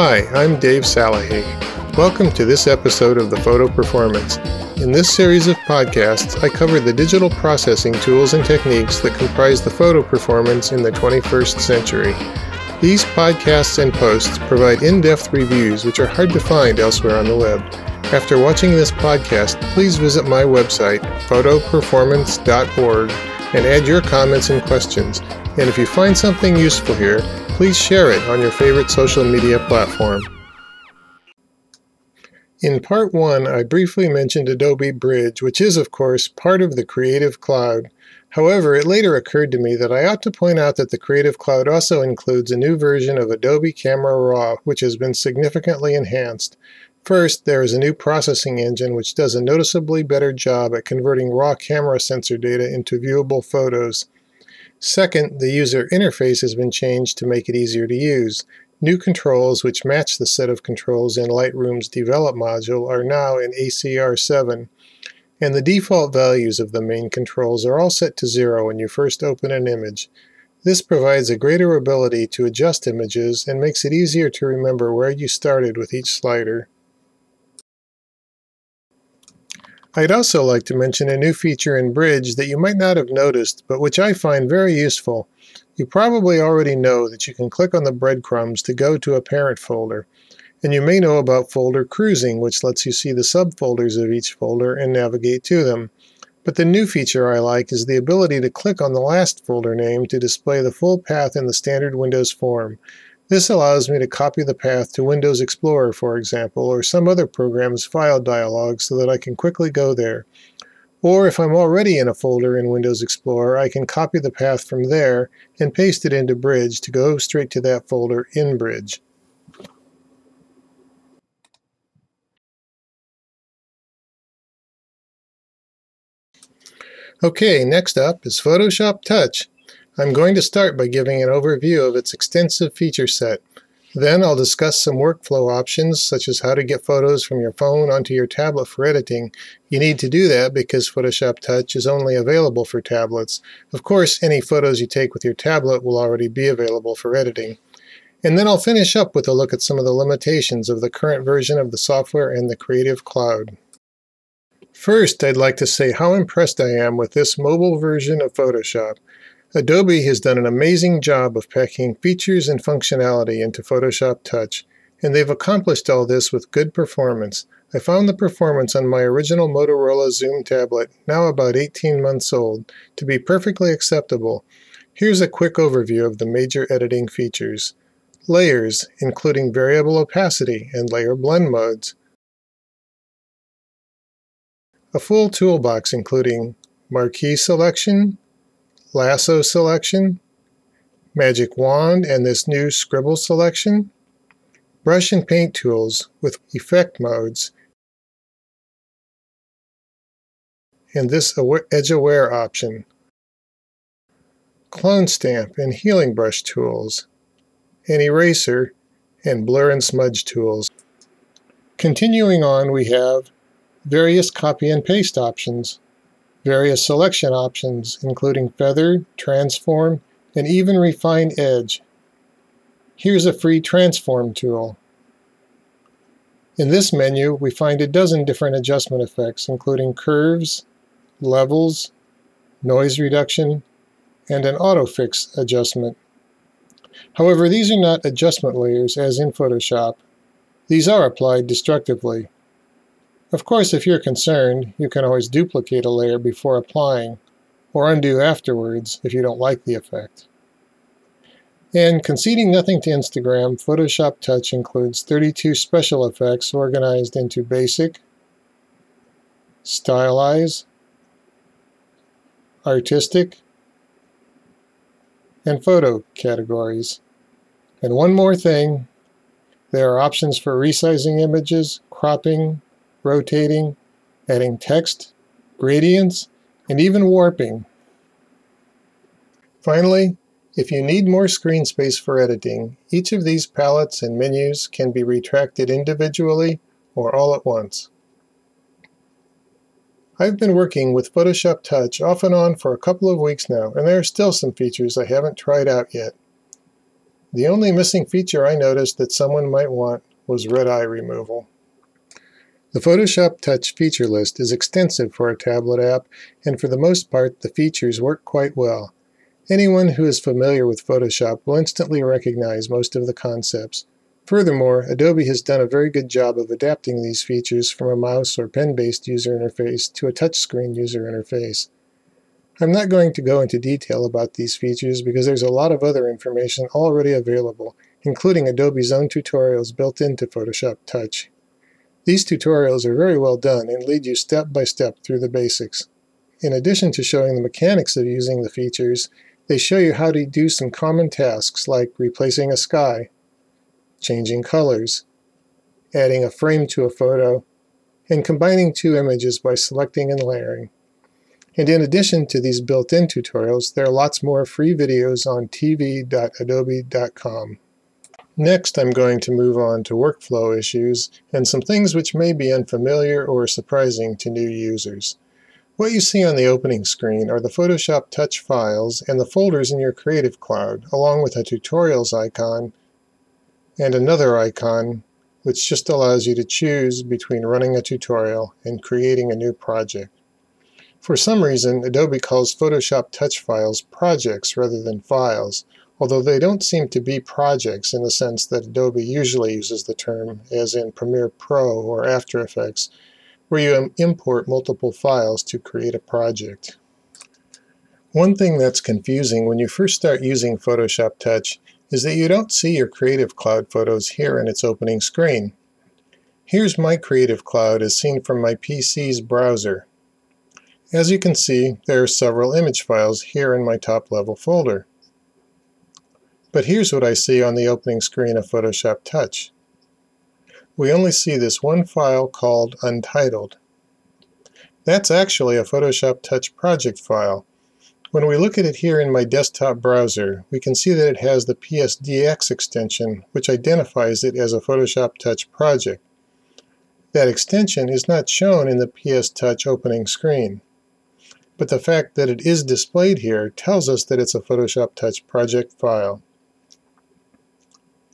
Hi, I'm Dave Salahi. Welcome to this episode of the Photo Performance. In this series of podcasts, I cover the digital processing tools and techniques that comprise the photo performance in the 21st century. These podcasts and posts provide in depth reviews which are hard to find elsewhere on the web. After watching this podcast, please visit my website, photoperformance.org, and add your comments and questions. And if you find something useful here, please share it on your favorite social media platform. In part one, I briefly mentioned Adobe Bridge, which is, of course, part of the Creative Cloud. However, it later occurred to me that I ought to point out that the Creative Cloud also includes a new version of Adobe Camera Raw, which has been significantly enhanced. First, there is a new processing engine which does a noticeably better job at converting raw camera sensor data into viewable photos. Second, the user interface has been changed to make it easier to use. New controls, which match the set of controls in Lightroom's Develop module, are now in ACR 7, and the default values of the main controls are all set to zero when you first open an image. This provides a greater ability to adjust images and makes it easier to remember where you started with each slider. I'd also like to mention a new feature in Bridge that you might not have noticed, but which I find very useful. You probably already know that you can click on the breadcrumbs to go to a parent folder, and you may know about folder cruising, which lets you see the subfolders of each folder and navigate to them. But the new feature I like is the ability to click on the last folder name to display the full path in the standard Windows form. This allows me to copy the path to Windows Explorer, for example, or some other program's file dialog so that I can quickly go there. Or if I'm already in a folder in Windows Explorer, I can copy the path from there and paste it into Bridge to go straight to that folder in Bridge. Okay, next up is Photoshop Touch. I'm going to start by giving an overview of its extensive feature set. Then I'll discuss some workflow options, such as how to get photos from your phone onto your tablet for editing. You need to do that because Photoshop Touch is only available for tablets. Of course, any photos you take with your tablet will already be available for editing. And then I'll finish up with a look at some of the limitations of the current version of the software and the Creative Cloud. First, I'd like to say how impressed I am with this mobile version of Photoshop. Adobe has done an amazing job of packing features and functionality into Photoshop Touch, and they've accomplished all this with good performance. I found the performance on my original Motorola Xoom tablet, now about 18 months old, to be perfectly acceptable. Here's a quick overview of the major editing features. Layers, including variable opacity and layer blend modes. A full toolbox including marquee selection, lasso selection, magic wand and this new scribble selection, brush and paint tools with effect modes, and this edge aware option, clone stamp and healing brush tools, an eraser, and blur and smudge tools. Continuing on, we have various copy and paste options, various selection options, including feather, transform, and even refine edge. Here's a free transform tool. In this menu, we find a dozen different adjustment effects, including curves, levels, noise reduction, and an autofix adjustment. However, these are not adjustment layers as in Photoshop. These are applied destructively. Of course, if you're concerned, you can always duplicate a layer before applying, or undo afterwards if you don't like the effect. And conceding nothing to Instagram, Photoshop Touch includes 32 special effects organized into Basic, Stylize, Artistic, and Photo categories. And one more thing, there are options for resizing images, cropping, rotating, adding text, gradients, and even warping. Finally, if you need more screen space for editing, each of these palettes and menus can be retracted individually or all at once. I've been working with Photoshop Touch off and on for a couple of weeks now, and there are still some features I haven't tried out yet. The only missing feature I noticed that someone might want was red eye removal. The Photoshop Touch feature list is extensive for a tablet app, and for the most part the features work quite well. Anyone who is familiar with Photoshop will instantly recognize most of the concepts. Furthermore, Adobe has done a very good job of adapting these features from a mouse or pen-based user interface to a touchscreen user interface. I'm not going to go into detail about these features because there's a lot of other information already available, including Adobe's own tutorials built into Photoshop Touch. These tutorials are very well done and lead you step by step through the basics. In addition to showing the mechanics of using the features, they show you how to do some common tasks like replacing a sky, changing colors, adding a frame to a photo, and combining two images by selecting and layering. And in addition to these built-in tutorials, there are lots more free videos on tv.adobe.com. Next, I'm going to move on to workflow issues and some things which may be unfamiliar or surprising to new users. What you see on the opening screen are the Photoshop Touch files and the folders in your Creative Cloud, along with a tutorials icon and another icon which just allows you to choose between running a tutorial and creating a new project. For some reason, Adobe calls Photoshop Touch files projects rather than files, although they don't seem to be projects in the sense that Adobe usually uses the term, as in Premiere Pro or After Effects, where you import multiple files to create a project. One thing that's confusing when you first start using Photoshop Touch is that you don't see your Creative Cloud photos here in its opening screen. Here's my Creative Cloud as seen from my PC's browser. As you can see, there are several image files here in my top level folder. But here's what I see on the opening screen of Photoshop Touch. We only see this one file called Untitled. That's actually a Photoshop Touch project file, when we look at it here in my desktop browser, we can see that it has the PSDX extension, which identifies it as a Photoshop Touch project. That extension is not shown in the PS Touch opening screen. But the fact that it is displayed here tells us that it's a Photoshop Touch project file.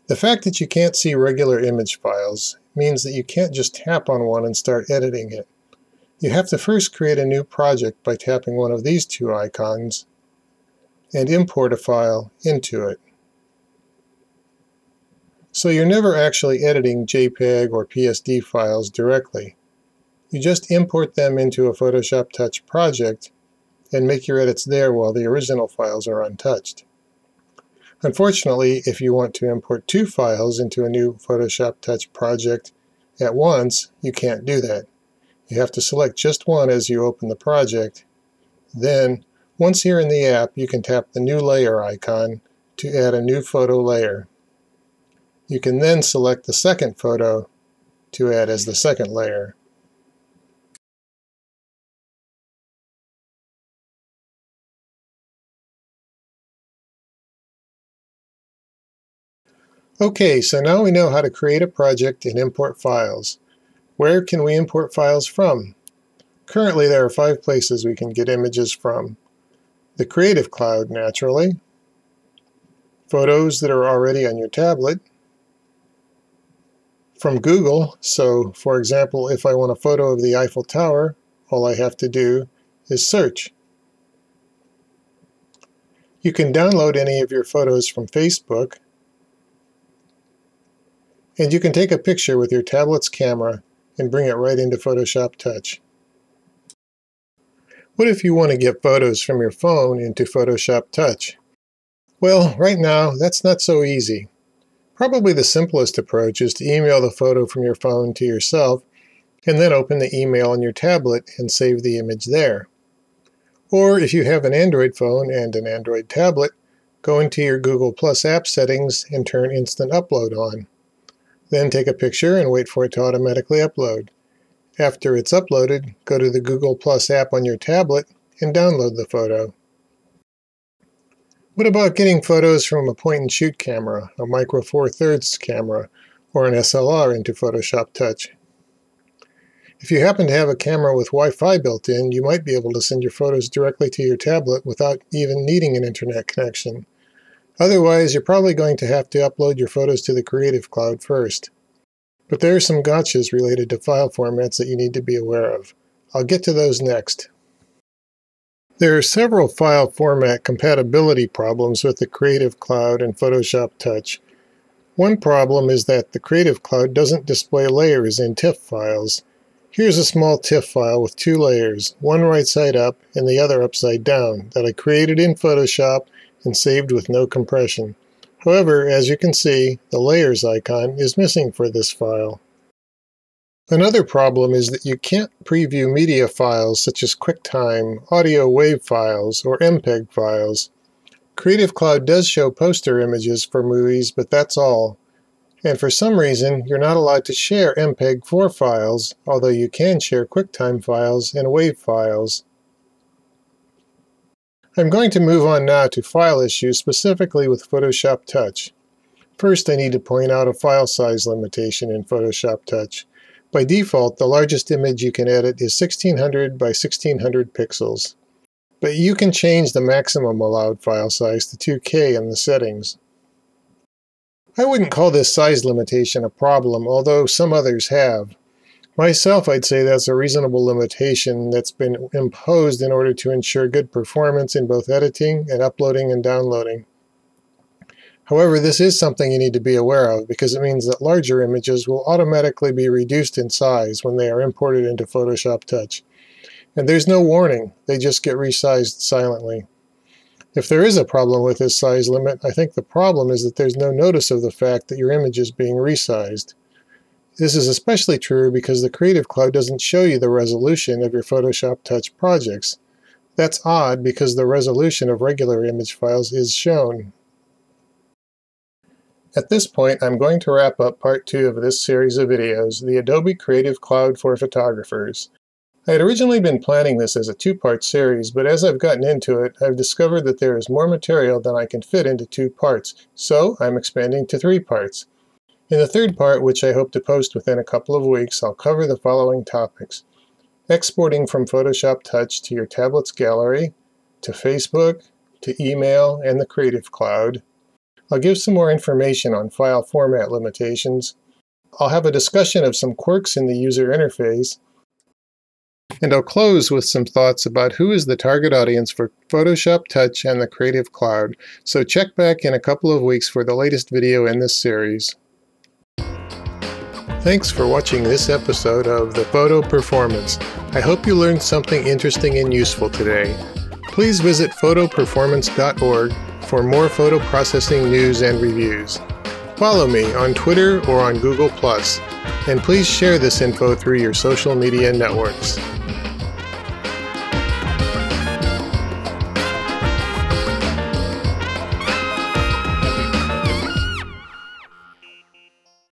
The fact that you can't see regular image files means that you can't just tap on one and start editing it. You have to first create a new project by tapping one of these two icons and import a file into it. So you're never actually editing JPEG or PSD files directly. You just import them into a Photoshop Touch project and make your edits there while the original files are untouched. Unfortunately, if you want to import two files into a new Photoshop Touch project at once, you can't do that. You have to select just one as you open the project. Then, once here in the app, you can tap the New Layer icon to add a new photo layer. You can then select the second photo to add as the second layer. Okay, so now we know how to create a project and import files. Where can we import files from? Currently there are five places we can get images from. The Creative Cloud, naturally. Photos that are already on your tablet. From Google, so for example if I want a photo of the Eiffel Tower, all I have to do is search. You can download any of your photos from Facebook, and you can take a picture with your tablet's camera and bring it right into Photoshop Touch. What if you want to get photos from your phone into Photoshop Touch? Well, right now, that's not so easy. Probably the simplest approach is to email the photo from your phone to yourself and then open the email on your tablet and save the image there. Or if you have an Android phone and an Android tablet, go into your Google Plus app settings and turn Instant Upload on. Then take a picture and wait for it to automatically upload. After it's uploaded, go to the Google Plus app on your tablet and download the photo. What about getting photos from a point-and-shoot camera, a Micro Four Thirds camera, or an SLR into Photoshop Touch? If you happen to have a camera with Wi-Fi built in, you might be able to send your photos directly to your tablet without even needing an internet connection. Otherwise, you're probably going to have to upload your photos to the Creative Cloud first. But there are some gotchas related to file formats that you need to be aware of. I'll get to those next. There are several file format compatibility problems with the Creative Cloud and Photoshop Touch. One problem is that the Creative Cloud doesn't display layers in TIFF files. Here's a small TIFF file with two layers, one right side up and the other upside down, that I created in Photoshop and saved with no compression. However, as you can see, the layers icon is missing for this file. Another problem is that you can't preview media files such as QuickTime, audio WAV files, or MPEG files. Creative Cloud does show poster images for movies, but that's all. And for some reason, you're not allowed to share MPEG-4 files, although you can share QuickTime files and WAV files. I'm going to move on now to file issues specifically with Photoshop Touch. First, I need to point out a file size limitation in Photoshop Touch. By default, the largest image you can edit is 1600 by 1600 pixels. But you can change the maximum allowed file size to 2K in the settings. I wouldn't call this size limitation a problem, although some others have. Myself, I'd say that's a reasonable limitation that's been imposed in order to ensure good performance in both editing and uploading and downloading. However, this is something you need to be aware of because it means that larger images will automatically be reduced in size when they are imported into Photoshop Touch. And there's no warning, they just get resized silently. If there is a problem with this size limit, I think the problem is that there's no notice of the fact that your image is being resized. This is especially true because the Creative Cloud doesn't show you the resolution of your Photoshop Touch projects. That's odd because the resolution of regular image files is shown, at this point, I'm going to wrap up part two of this series of videos, the Adobe Creative Cloud for Photographers. I had originally been planning this as a two-part series, but as I've gotten into it, I've discovered that there is more material than I can fit into two parts, so I'm expanding to three parts. In the third part, which I hope to post within a couple of weeks, I'll cover the following topics. Exporting from Photoshop Touch to your tablet's gallery, to Facebook, to email and the Creative Cloud, I'll give some more information on file format limitations. I'll have a discussion of some quirks in the user interface. And I'll close with some thoughts about who is the target audience for Photoshop Touch and the Creative Cloud, so check back in a couple of weeks for the latest video in this series. Thanks for watching this episode of The Photo Performance. I hope you learned something interesting and useful today. Please visit photoperformance.org for more photo processing news and reviews. Follow me on Twitter or on Google+, and please share this info through your social media networks.